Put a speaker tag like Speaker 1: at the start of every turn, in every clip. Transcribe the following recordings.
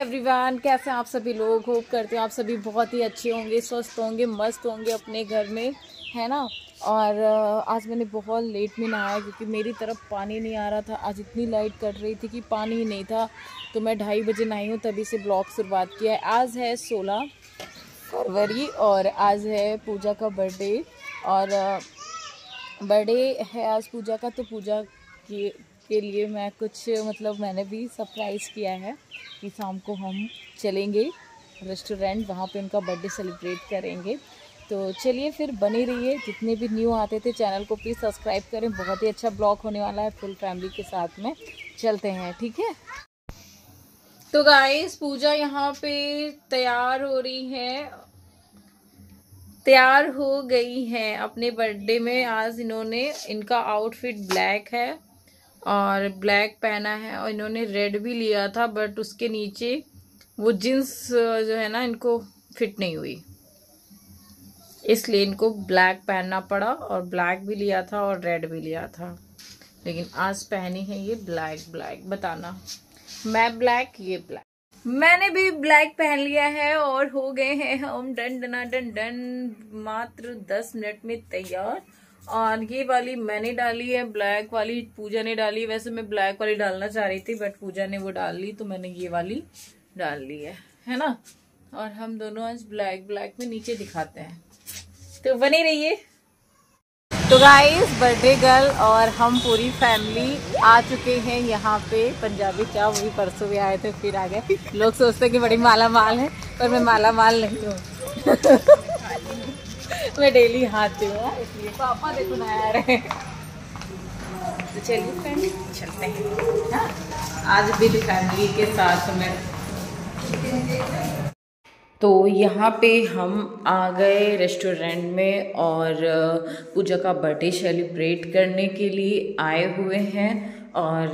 Speaker 1: Everyone, कैसे आप सभी लोग? होप करते हो आप सभी बहुत ही अच्छे होंगे, स्वस्थ होंगे, मस्त होंगे अपने घर में, है ना? और आज मैंने बहुत लेट में नहाया क्योंकि मेरी तरफ़ पानी नहीं आ रहा था। आज इतनी लाइट कट रही थी कि पानी ही नहीं था। तो मैं ढाई बजे नहाई हूँ, तभी से ब्लॉग शुरुआत किया है। आज है सोलह फरवरी और आज है पूजा का बर्थडे और बर्थडे है आज पूजा का तो पूजा की के लिए मैं कुछ मतलब मैंने भी सरप्राइज़ किया है कि शाम को हम चलेंगे रेस्टोरेंट वहाँ पे उनका बर्थडे सेलिब्रेट करेंगे। तो चलिए फिर बने रहिए। जितने भी न्यू आते थे चैनल को प्लीज़ सब्सक्राइब करें। बहुत ही अच्छा ब्लॉग होने वाला है फुल फैमिली के साथ में। चलते हैं, ठीक है? तो गाइस पूजा यहाँ पे तैयार हो रही है। तैयार हो गई हैं अपने बर्थडे में। आज इन्होंने, इनका आउटफिट ब्लैक है। और ब्लैक पहना है और इन्होंने रेड भी लिया था बट उसके नीचे वो जींस जो है ना, इनको फिट नहीं हुई। इसलिए इनको ब्लैक पहनना पड़ा और ब्लैक भी लिया था और रेड भी लिया था। लेकिन आज पहनी है ये ब्लैक ब्लैक, बताना। मैं ब्लैक, ये ब्लैक। मैंने भी ब्लैक पहन लिया है और हो गए हैं हम डन डना डन डन। मात्र दस मिनट में तैयार। और ये वाली मैंने डाली है, ब्लैक वाली पूजा ने डाली वैसे मैं ब्लैक वाली डालना चाह रही थी बट पूजा ने वो डाल ली तो मैंने ये वाली डाल ली है। है ना? और हम दोनों आज ब्लैक ब्लैक में नीचे दिखाते हैं। तो बने रहिए। तो गाइस बर्थडे गर्ल और हम पूरी फैमिली आ चुके हैं यहाँ पे पंजाबी चाह वो भी परसों भी आए थे, फिर आ गए। लोग सोचते कि बड़ी माला माल है, पर मैं माला माल नहीं हूँ। मैं डेली हाथती हूँ, इसलिए पापा देखो ना आ रहे तो चलिए फ्रेंड चलते हैं। हाँ? आज भी फैमिली के साथ में। तो यहाँ पे हम आ गए रेस्टोरेंट में और पूजा का बर्थडे सेलिब्रेट करने के लिए आए हुए हैं। और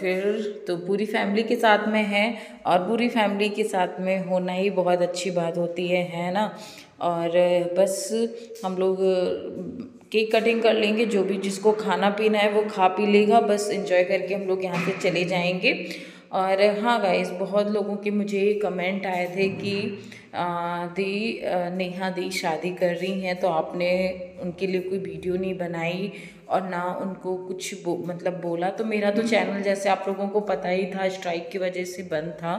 Speaker 1: फिर तो पूरी फैमिली के साथ में है और पूरी फैमिली के साथ में होना ही बहुत अच्छी बात होती है है ना? और, बस हम लोग केक कटिंग कर लेंगे, जो भी जिसको खाना पीना है वो खा पी लेगा, बस इंजॉय करके हम लोग यहाँ से चले जाएँगे। और हाँ गाइस बहुत लोगों के मुझे कमेंट आए थे कि दी नेहा दी शादी कर रही हैं तो आपने उनके लिए कोई वीडियो नहीं बनाई और ना उनको कुछ बो, मतलब बोला। तो मेरा तो चैनल जैसे आप लोगों को पता ही था स्ट्राइक की वजह से बंद था।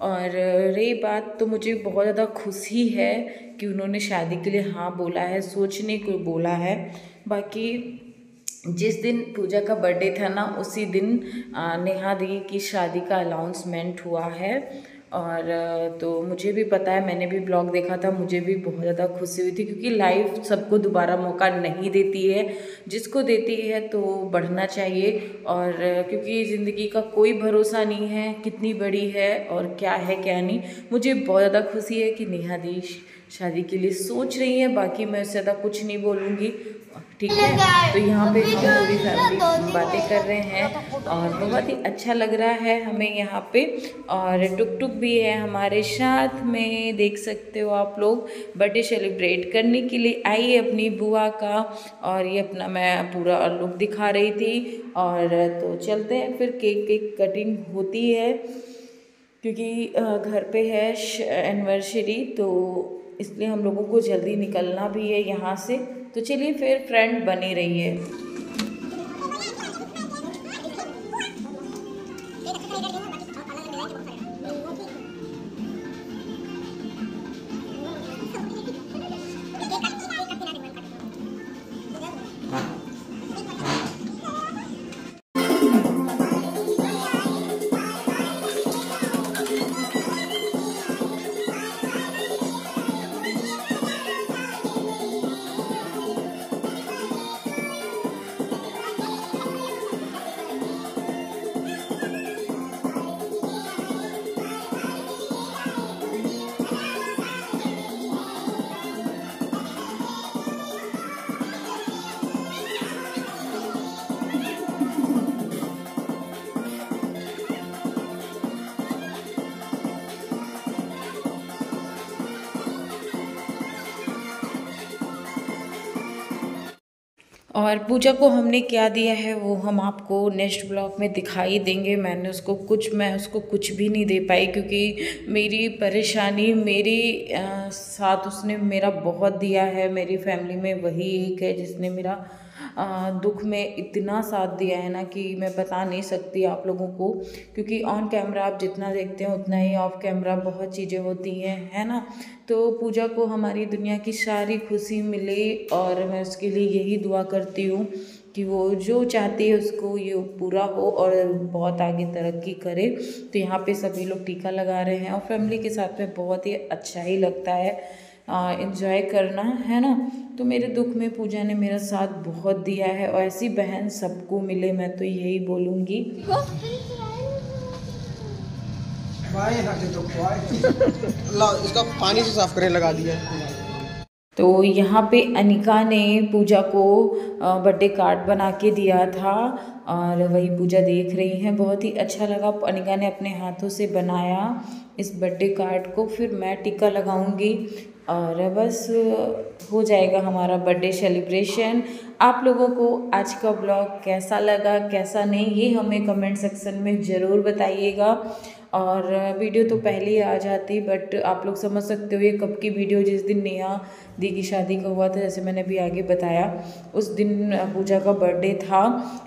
Speaker 1: और रही बात तो मुझे बहुत ज़्यादा खुशी है कि उन्होंने शादी के लिए हाँ बोला है सोचने को बोला है। बाकी जिस दिन पूजा का बर्थडे था ना, उसी दिन नेहा दी की शादी का अनाउंसमेंट हुआ है। और तो मुझे भी पता है, मैंने भी ब्लॉग देखा था, मुझे भी बहुत ज़्यादा खुशी हुई थी क्योंकि लाइफ सबको दोबारा मौका नहीं देती है। जिसको देती है तो बढ़ना चाहिए। और, क्योंकि ज़िंदगी का कोई भरोसा नहीं है, कितनी बड़ी है और क्या है, क्या नहीं। मुझे बहुत ज़्यादा खुशी है कि नेहा दी शादी के लिए सोच रही है, बाकी मैं उससे ज़्यादा कुछ नहीं बोलूँगी। ठीक है। तो यहाँ पे हम पूरी फैमिली बातें कर रहे हैं और बहुत ही अच्छा लग रहा है हमें यहाँ पे और टुक टुक भी है हमारे साथ में, देख सकते हो आप लोग। बर्थडे सेलिब्रेट करने के लिए आई अपनी बुआ का और ये अपना मैं पूरा लुक दिखा रही थी और तो चलते हैं फिर केक केक कटिंग होती है क्योंकि घर पे है एनिवर्सरी तो इसलिए हम लोगों को जल्दी निकलना भी है यहाँ से। तो चलिए फिर फ्रेंड बने रहिए। और पूजा को हमने क्या दिया है, वो हम आपको नेक्स्ट ब्लॉग में दिखाई देंगे। मैंने उसको कुछ, मैं उसको कुछ भी नहीं दे पाई क्योंकि मेरी परेशानी, मेरी साथ उसने मेरा बहुत दिया है। मेरी फैमिली में वही एक है जिसने मेरा दुख में इतना साथ दिया है ना कि मैं बता नहीं सकती आप लोगों को, क्योंकि ऑन कैमरा आप जितना देखते हैं उतना ही ऑफ़ कैमरा बहुत चीज़ें होती हैं, है ना? तो पूजा को हमारी दुनिया की सारी खुशी मिले और मैं उसके लिए यही दुआ करती हूँ कि वो जो चाहती है उसको ये पूरा हो और बहुत आगे तरक्की करे। तो यहाँ पे सभी लोग टीका लगा रहे हैं और फैमिली के साथ में बहुत ही अच्छा ही लगता है। इन्जॉय करना है ना? तो मेरे दुख में पूजा ने मेरा साथ बहुत दिया है और ऐसी बहन सबको मिले मैं तो यही बोलूँगी।
Speaker 2: इसका पानी से साफ़ करने लगा दिया।
Speaker 1: तो यहाँ पे अनिका ने पूजा को बर्थडे कार्ड बना के दिया था और वही पूजा देख रही हैं। बहुत ही अच्छा लगा। अनिका ने अपने हाथों से बनाया इस बर्थडे कार्ड को। फिर मैं टिक्का लगाऊँगी और बस हो जाएगा हमारा बर्थडे सेलिब्रेशन। आप लोगों को आज का ब्लॉग कैसा लगा, कैसा नहीं, ये हमें कमेंट सेक्शन में ज़रूर बताइएगा। और वीडियो तो पहले ही आ जाती बट आप लोग समझ सकते हो ये कब की वीडियो, जिस दिन नेहा दी की शादी का हुआ था, जैसे मैंने अभी आगे बताया। उस दिन पूजा का बर्थडे था,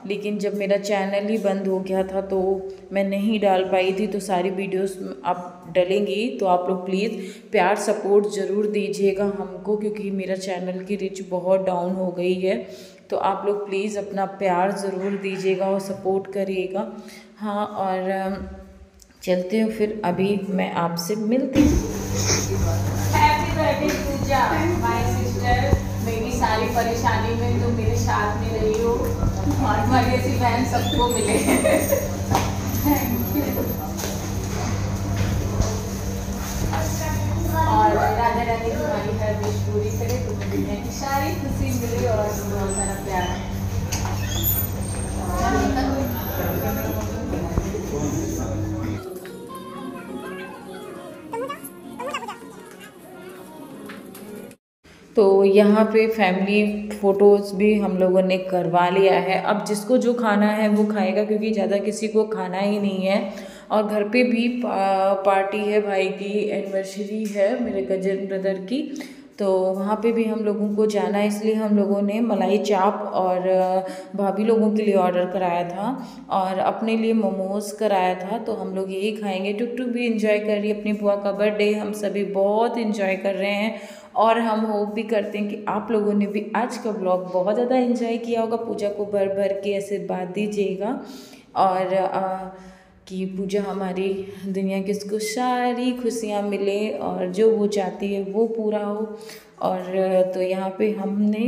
Speaker 1: लेकिन जब मेरा चैनल ही बंद हो गया था तो मैं नहीं डाल पाई थी तो सारी वीडियोस आप डलेंगी। तो आप लोग प्लीज़ प्यार सपोर्ट ज़रूर दीजिएगा हमको, क्योंकि मेरा चैनल की रिच बहुत डाउन हो गई है। तो आप लोग प्लीज़ अपना प्यार ज़रूर दीजिएगा और सपोर्ट करिएगा। हाँ और चलते हो, फिर अभी मैं आपसे मिलती हूँ। मेरी सारी परेशानी में तो मेरे साथ में रही हो और हमारी ऐसी बहन सबको मिले। और राधा रानी तुम्हारी हर विश पूरी करे तुम्हें सारी खुशी मिले और बहुत सारा प्यार। तो यहाँ पे फैमिली फ़ोटोज़ भी हम लोगों ने करवा लिया है। अब जिसको जो खाना है वो खाएगा क्योंकि ज़्यादा किसी को खाना ही नहीं है। और घर पे भी पा, पार्टी है भाई की एनिवर्सरी है मेरे कज़न ब्रदर की। तो वहाँ पे भी हम लोगों को जाना है इसलिए हम लोगों ने मलाई चाप और भाभी लोगों के लिए ऑर्डर कराया था। और अपने लिए मोमोज़ कराया था तो हम लोग यही खाएँगे। टुक टुक भी इंजॉय कर रही है अपनी बुआ का बर्थडे हम सभी बहुत इंजॉय कर रहे हैं। और हम होप भी करते हैं कि आप लोगों ने भी आज का ब्लॉग बहुत ज़्यादा इंजॉय किया होगा। पूजा को भर भर के ऐसे बात दीजिएगा। और आ, कि पूजा हमारी दुनिया की उसको सारी खुशियाँ मिले और जो वो चाहती है वो पूरा हो। और तो यहाँ पे हमने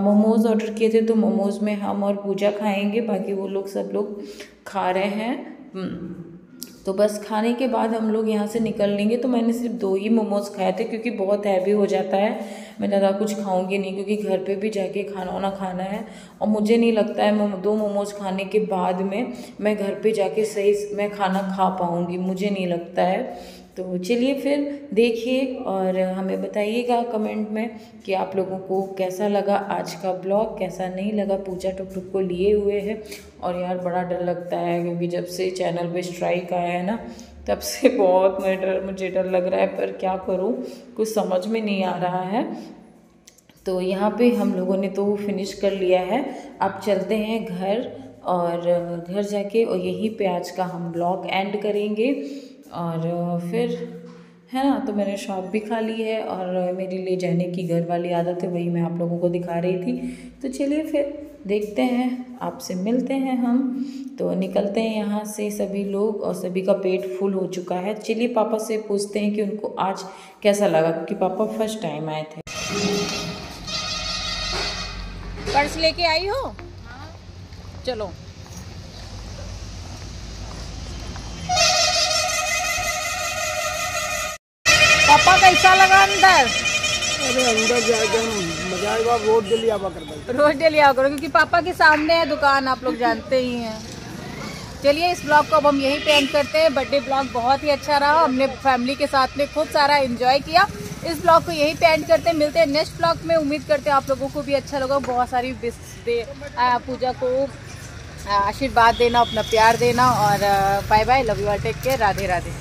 Speaker 1: मोमोज़ ऑर्डर किए थे तो मोमोज़ में हम और पूजा खाएँगे। बाकी वो लोग सब लोग खा रहे हैं। हम्म। तो बस खाने के बाद हम लोग यहाँ से निकल लेंगे। तो मैंने सिर्फ़ दो ही मोमोज़ खाए थे क्योंकि बहुत हैवी हो जाता है। मैं ज़्यादा कुछ खाऊँगी नहीं क्योंकि घर पे भी जाके खाना वाना खाना है और मुझे नहीं लगता है दो मोमोज़ खाने के बाद में मैं घर पे जाके सही मैं खाना खा पाऊँगी। मुझे नहीं लगता है। तो चलिए फिर देखिए और हमें बताइएगा कमेंट में कि आप लोगों को कैसा लगा आज का ब्लॉग कैसा नहीं लगा। पूजा टुक टुक को लिए हुए है और यार बड़ा डर लगता है क्योंकि जब से चैनल पे स्ट्राइक आया है ना, तब से बहुत मैं डर, मुझे डर लग रहा है, पर क्या करूँ? कुछ समझ में नहीं आ रहा है। तो यहाँ पे हम लोगों ने तो फिनिश कर लिया है। अब चलते हैं घर और घर जाके और यहीं पे आज का हम ब्लॉग एंड करेंगे। और फिर है ना तो मैंने शॉप भी खा ली है और मेरी ले जाने की घर वाली आदत है वही मैं आप लोगों को दिखा रही थी। तो चलिए फिर देखते हैं आपसे मिलते हैं हम। तो निकलते हैं यहाँ से सभी लोग और सभी का पेट फुल हो चुका है। चलिए पापा से पूछते हैं कि उनको आज कैसा लगा क्योंकि पापा फ़र्स्ट टाइम आए थे।
Speaker 3: पर्स लेके आई हो। चलो। पापा कैसा लगा अंदर?
Speaker 2: अरे अंदर जाएगा मज़ा आएगा रोज डेली आवा कर
Speaker 3: डेली आवा करो क्योंकि पापा के सामने है दुकान आप लोग जानते ही हैं। चलिए इस ब्लॉग को अब हम यहीं पे एंड करते हैं। बर्थडे ब्लॉग बहुत ही अच्छा रहा हमने फैमिली के साथ में खूब सारा एंजॉय किया।
Speaker 1: इस ब्लॉग को यही पे एंड करते हैं। मिलते हैं नेक्स्ट ब्लॉग में। उम्मीद करते हैं आप लोगों को भी अच्छा लगा। बहुत सारी दे पूजा को आशीर्वाद देना अपना प्यार देना और bye bye love you take care Radhe Radhe